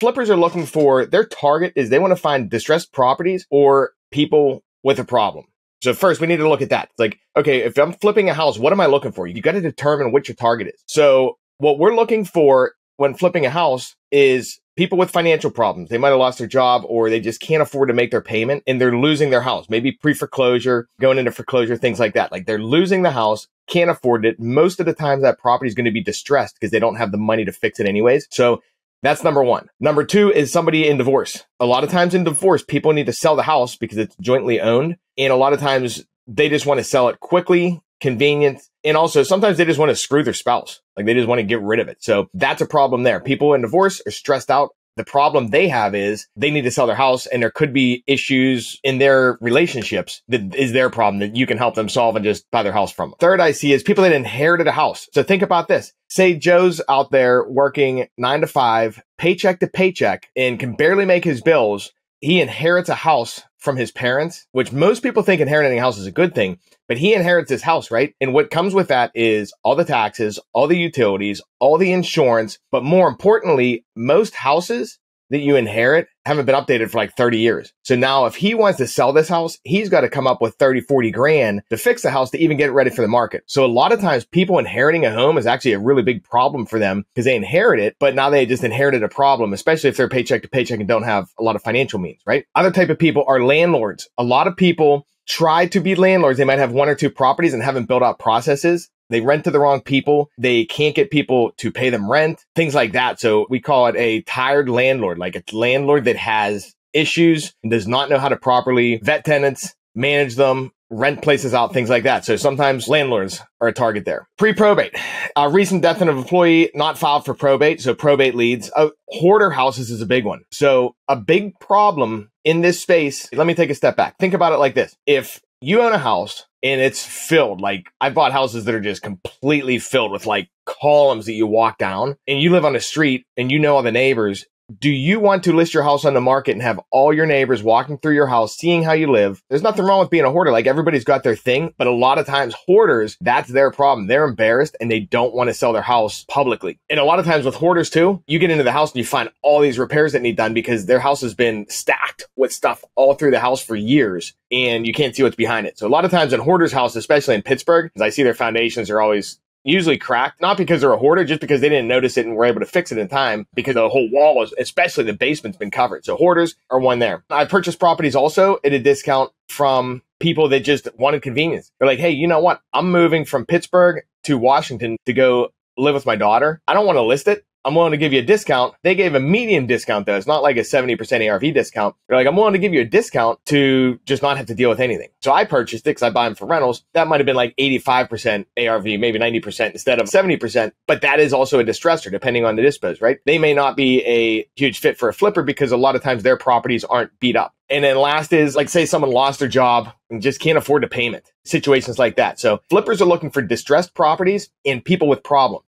flippers are looking for their target is they want to find distressed properties or people with a problem. So first we need to look at that. It's like, okay, if I'm flipping a house, what am I looking for? You got to determine what your target is. So what we're looking for when flipping a house is people with financial problems. They might have lost their job or they just can't afford to make their payment and they're losing their house, maybe pre foreclosure, going into foreclosure, things like that. Like they're losing the house, can't afford it. Most of the times that property is going to be distressed because they don't have the money to fix it anyways. So that's number one. Number two is somebody in divorce. A lot of times in divorce, people need to sell the house because it's jointly owned. And a lot of times they just want to sell it quickly, convenient. And also sometimes they just want to screw their spouse. Like they just want to get rid of it. So that's a problem there. People in divorce are stressed out the problem they have is they need to sell their house and there could be issues in their relationships that is their problem that you can help them solve and just buy their house from. Third I see is people that inherited a house. So think about this. Say Joe's out there working nine to five, paycheck to paycheck and can barely make his bills. He inherits a house from his parents, which most people think inheriting a house is a good thing, but he inherits his house, right? And what comes with that is all the taxes, all the utilities, all the insurance, but more importantly, most houses that you inherit haven't been updated for like 30 years. So now if he wants to sell this house, he's got to come up with 30, 40 grand to fix the house to even get it ready for the market. So a lot of times people inheriting a home is actually a really big problem for them because they inherit it, but now they just inherited a problem, especially if they're paycheck to paycheck and don't have a lot of financial means, right? Other type of people are landlords. A lot of people try to be landlords. They might have one or two properties and haven't built out processes they rent to the wrong people. They can't get people to pay them rent, things like that. So we call it a tired landlord, like a landlord that has issues and does not know how to properly vet tenants, manage them, rent places out, things like that. So sometimes landlords are a target there. Pre-probate, a recent death of an employee not filed for probate. So probate leads. Uh, hoarder houses is a big one. So a big problem in this space. Let me take a step back. Think about it like this. If you own a house and it's filled. Like I bought houses that are just completely filled with like columns that you walk down and you live on the street and you know all the neighbors do you want to list your house on the market and have all your neighbors walking through your house, seeing how you live? There's nothing wrong with being a hoarder. Like everybody's got their thing, but a lot of times hoarders, that's their problem. They're embarrassed and they don't want to sell their house publicly. And a lot of times with hoarders too, you get into the house and you find all these repairs that need done because their house has been stacked with stuff all through the house for years and you can't see what's behind it. So a lot of times in hoarders' house, especially in Pittsburgh, I see their foundations are always usually cracked, not because they're a hoarder, just because they didn't notice it and were able to fix it in time because the whole wall, is, especially the basement's been covered. So hoarders are one there. I purchased properties also at a discount from people that just wanted convenience. They're like, hey, you know what? I'm moving from Pittsburgh to Washington to go live with my daughter. I don't want to list it. I'm willing to give you a discount. They gave a medium discount though. It's not like a 70% ARV discount. They're like, I'm willing to give you a discount to just not have to deal with anything. So I purchased it because I buy them for rentals. That might have been like 85% ARV, maybe 90% instead of 70%. But that is also a distressor depending on the dispos, right? They may not be a huge fit for a flipper because a lot of times their properties aren't beat up. And then last is like, say someone lost their job and just can't afford a payment, situations like that. So flippers are looking for distressed properties and people with problems.